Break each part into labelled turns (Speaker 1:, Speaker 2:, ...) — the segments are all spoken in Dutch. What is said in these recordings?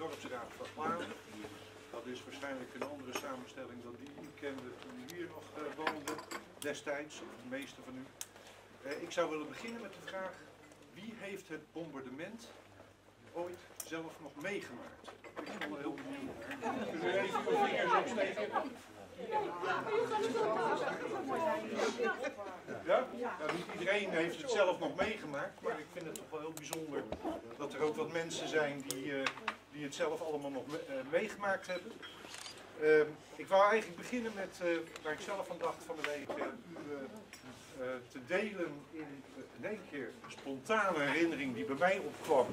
Speaker 1: dorpsraad van Vlaanderen. Dat is waarschijnlijk een andere samenstelling dan die u kende toen u hier nog eh, woonde destijds, of de meeste van u. Eh, ik zou willen beginnen met de vraag, wie heeft het bombardement ooit zelf nog meegemaakt? Ik ben wel heel benieuwd. Kunnen even uw vingers opsteken? Ja? Nou, niet iedereen heeft het zelf nog meegemaakt, maar ik vind het toch wel heel bijzonder dat er ook wat mensen zijn die, eh, die het zelf allemaal nog eh, meegemaakt hebben. Ehm, ik wou eigenlijk beginnen met eh, waar ik zelf aan dacht van de week, eh, u te delen in, in één keer een spontane herinnering die bij mij opkwam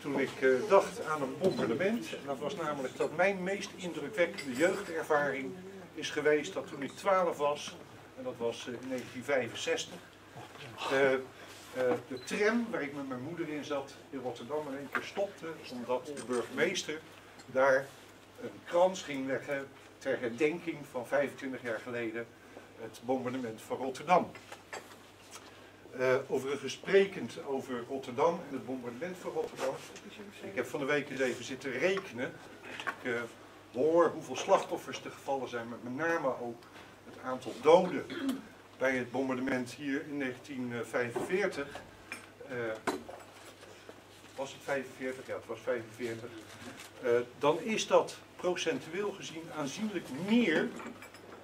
Speaker 1: toen ik dacht aan een bombardement. En dat was namelijk dat mijn meest indrukwekkende jeugdervaring is geweest dat toen ik 12 was, en dat was in 1965, eh, eh, de tram waar ik met mijn moeder in zat in Rotterdam in één keer stopte, omdat de burgemeester daar een krans ging leggen ter herdenking van 25 jaar geleden het bombardement van Rotterdam. Eh, overigens sprekend over Rotterdam en het bombardement van Rotterdam. Ik heb van de week eens even zitten rekenen. Ik eh, hoor hoeveel slachtoffers er gevallen zijn, maar met name ook het aantal doden bij het bombardement hier in 1945. Eh, was het 45? Ja, het was 45. Eh, dan is dat procentueel gezien aanzienlijk meer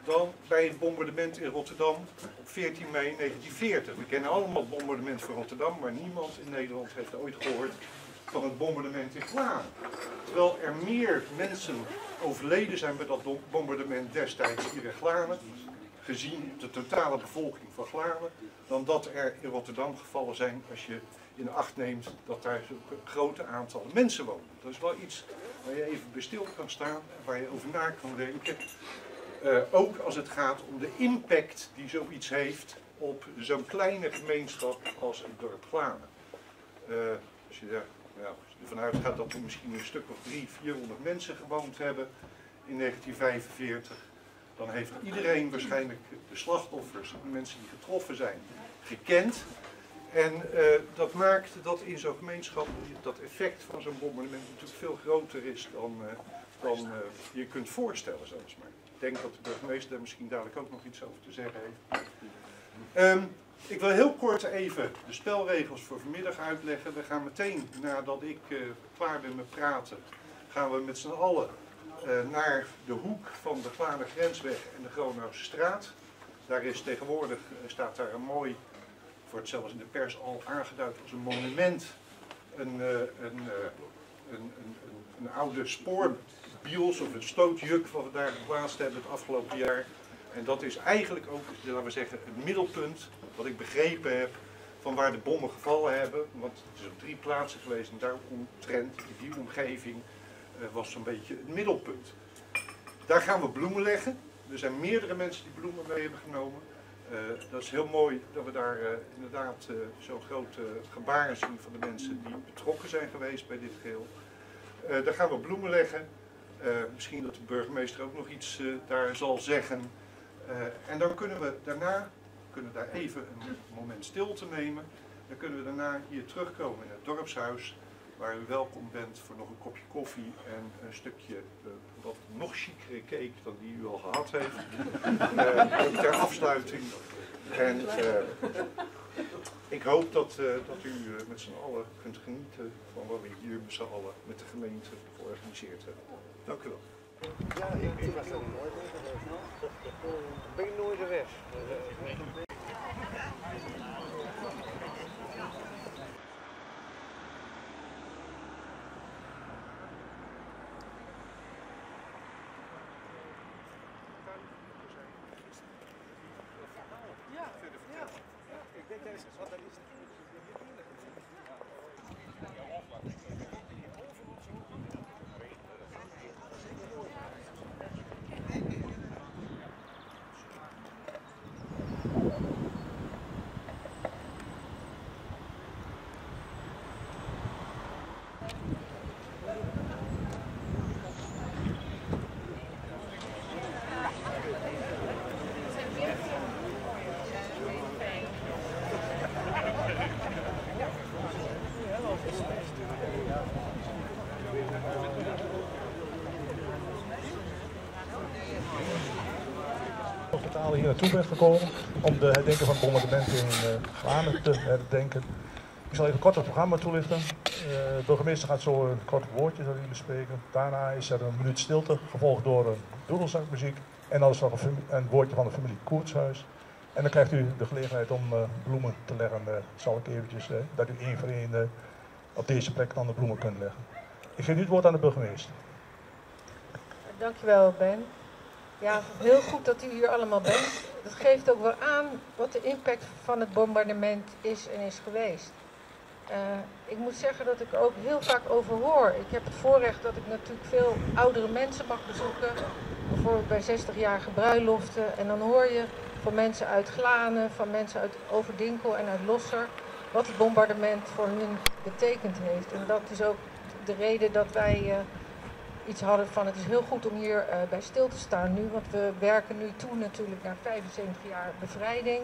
Speaker 1: dan bij het bombardement in Rotterdam op 14 mei 1940. We kennen allemaal het bombardement van Rotterdam, maar niemand in Nederland heeft ooit gehoord van het bombardement in Vlaanderen. Terwijl er meer mensen overleden zijn bij dat bombardement destijds hier in Vlaanderen, gezien de totale bevolking van Vlaanderen, dan dat er in Rotterdam gevallen zijn als je in acht neemt dat daar zo'n grote aantal mensen wonen. Dat is wel iets waar je even bij stil kan staan waar je over na kan denken. Eh, ook als het gaat om de impact die zoiets heeft op zo'n kleine gemeenschap als het dorp Vlaanderen. Eh, als, je daar, nou ervan uitgaat dat er misschien een stuk of drie, 400 mensen gewoond hebben in 1945, dan heeft iedereen waarschijnlijk de slachtoffers, de mensen die getroffen zijn, gekend. En eh, dat maakt dat in zo'n gemeenschap dat effect van zo'n bombardement natuurlijk veel groter is dan, eh, dan eh, je kunt voorstellen, zelfs maar. Ik denk dat de burgemeester daar misschien dadelijk ook nog iets over te zeggen heeft. Ehm, ik wil heel kort even de spelregels voor vanmiddag uitleggen. We gaan meteen, nadat ik klaar ben met praten, gaan we met z'n allen naar de hoek van de Grensweg en de Gronauwse straat. Daar is tegenwoordig, eh, staat daar een mooi, wordt zelfs in de pers al aangeduid als een monument, een, eh, een, eh, een, een, een, oude spoorbiels of een stootjuk wat we daar geplaatst hebben het afgelopen jaar. En dat is eigenlijk ook, laten we zeggen, het middelpunt, wat ik begrepen heb, van waar de bommen gevallen hebben. Want het is op drie plaatsen geweest en daar omtrent, in die omgeving, eh, was zo'n beetje het middelpunt. Daar gaan we bloemen leggen. Er zijn meerdere mensen die bloemen mee hebben genomen. Eh, dat is heel mooi dat we daar eh, inderdaad eh, zo'n grote gebaren zien van de mensen die betrokken zijn geweest bij dit geheel. Eh, daar gaan we bloemen leggen. Eh, misschien dat de burgemeester ook nog iets eh, daar zal zeggen. Eh, en dan kunnen we daarna kunnen daar even een moment stilte nemen. Dan kunnen we daarna hier terugkomen in het dorpshuis, waar u welkom bent voor nog een kopje koffie en een stukje eh, wat nog chicere cake dan die u al gehad heeft. Eh, ook ter afsluiting. En eh, ik hoop dat, eh, dat u eh, met z'n allen kunt genieten van wat we hier met z'n allen met de gemeente georganiseerd hebben. Dank u wel.
Speaker 2: Ja, ik, was er nooit geweest. Ik ben nooit geweest. interessa só da lista de bebida. Thank
Speaker 3: you. Hier naartoe bent gekomen om de herdenking van het bombardement in uh, te herdenken. Ik zal even kort het programma toelichten. Uh, de burgemeester gaat zo een kort woordje bespreken. Daarna is er een minuut stilte, gevolgd door een doedelzakmuziek. En dan is nog een, woordje van de familie Koertshuis. En dan krijgt u de gelegenheid om uh, bloemen te leggen. Zal ik eventjes, dat u één voor één op deze plek dan de bloemen kunt leggen. Ik geef nu het woord aan de burgemeester.
Speaker 4: Dankjewel Ben. Ja, heel goed dat u hier allemaal bent. Dat geeft ook wel aan wat de impact van het bombardement is en is geweest. Uh, ik moet zeggen dat ik ook heel vaak overhoor. Ik heb het voorrecht dat ik natuurlijk veel oudere mensen mag bezoeken. Bijvoorbeeld bij 60-jarige bruiloften. En dan hoor je van mensen uit Glanen, van mensen uit Overdinkel en uit Losser... wat het bombardement voor hun betekend heeft. En dat is ook de reden dat wij... Uh, iets hadden van het is heel goed om hier uh, bij stil te staan nu, want we werken nu toe natuurlijk naar 75 jaar bevrijding.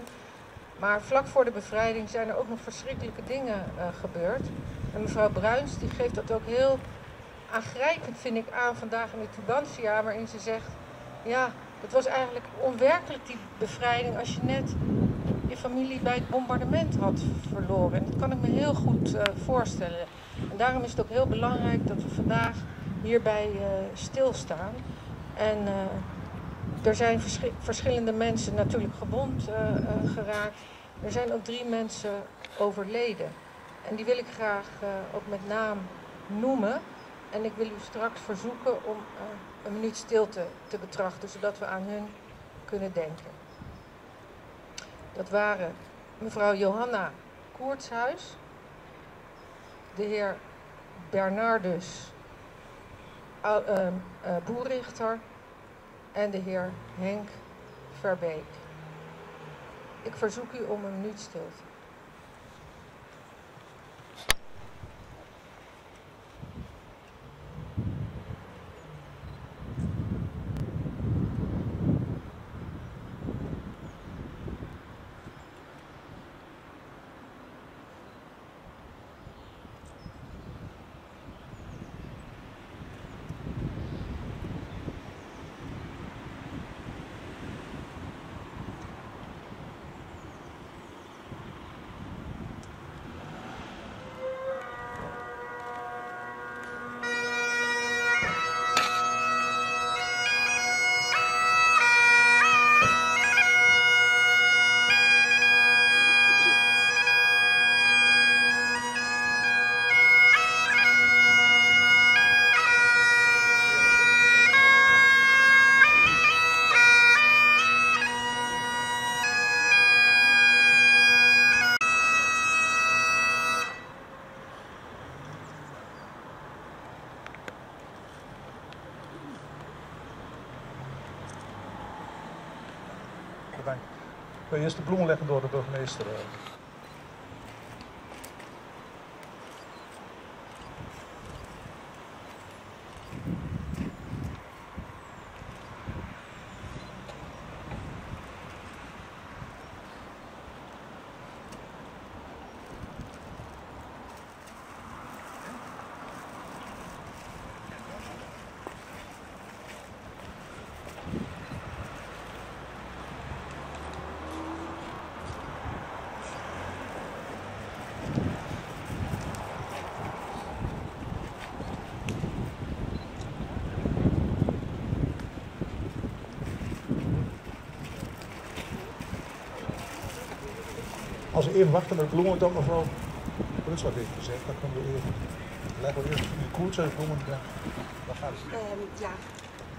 Speaker 4: Maar vlak voor de bevrijding zijn er ook nog verschrikkelijke dingen uh, gebeurd. En mevrouw Bruins die geeft dat ook heel aangrijpend, vind ik, aan vandaag in de Tubantia, waarin ze zegt, ja, het was eigenlijk onwerkelijk die bevrijding als je net je familie bij het bombardement had verloren. En dat kan ik me heel goed uh, voorstellen. En daarom is het ook heel belangrijk dat we vandaag hierbij uh, stilstaan. En uh, er zijn vers verschillende mensen natuurlijk gewond uh, geraakt. Er zijn ook drie mensen overleden. En die wil ik graag ook met naam noemen. En ik wil u straks verzoeken om een minuut stilte te betrachten, zodat we aan hun kunnen denken. Dat waren mevrouw Johanna Koortshuis, de heer Bernardus uh, boerrichter en de heer Henk Verbeek. Ik verzoek u om een minuut stilte.
Speaker 3: Wil je eerst de bloemen leggen door de burgemeester? Als we even wachten met de bloemen, dan mevrouw Bruns wat heeft gezegd, dan kunnen we even leggen we eerst de koeltjes bloemen. Ja. Dan gaat het.
Speaker 5: Um, ja,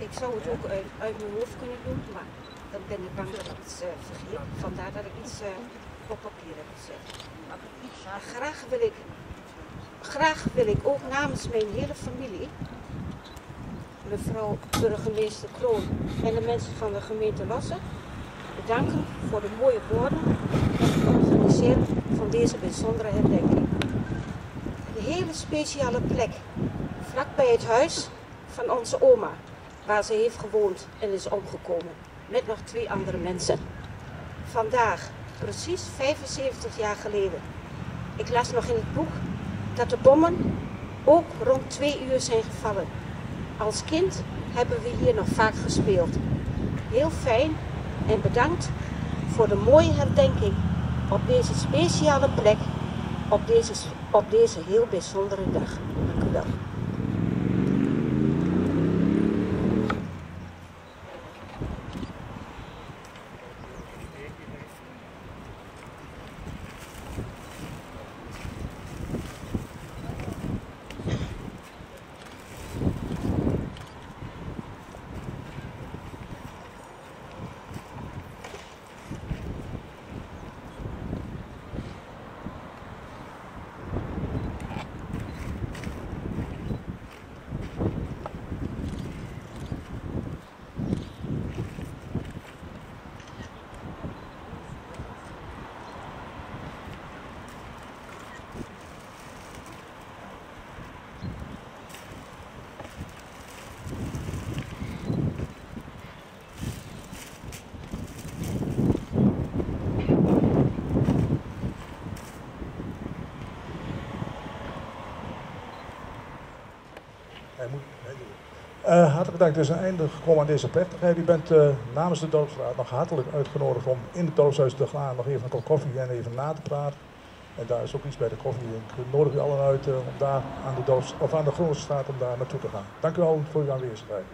Speaker 5: ik zou het ook uit, uit, mijn hoofd kunnen doen, maar dan ben ik bang dat ik iets uh, vergeet. Vandaar dat ik iets uh, op papier heb gezet. Graag wil ik, graag wil ik ook namens mijn hele familie, mevrouw burgemeester Kroon en de mensen van de gemeente Lassen, bedanken voor de mooie woorden van deze bijzondere herdenking. Een hele speciale plek, vlakbij het huis van onze oma, waar ze heeft gewoond en is omgekomen, met nog twee andere mensen. Vandaag, precies 75 jaar geleden. Ik las nog in het boek dat de bommen ook rond twee uur zijn gevallen. Als kind hebben we hier nog vaak gespeeld. Heel fijn en bedankt voor de mooie herdenking op deze speciale plek, op deze, op deze heel bijzondere dag. Dank u wel.
Speaker 3: Eh, hartelijk. Het is een einde gekomen aan deze plechtigheid. U bent eh, namens de dorpsraad nog hartelijk uitgenodigd om in het dorpshuis te gaan nog even een kop koffie en even na te praten. En daar is ook iets bij de koffie. Ik nodig u allen uit eh, om daar aan de, dorps, of aan de Groenstraat om daar naartoe te gaan. Dank u wel voor uw aanwezigheid.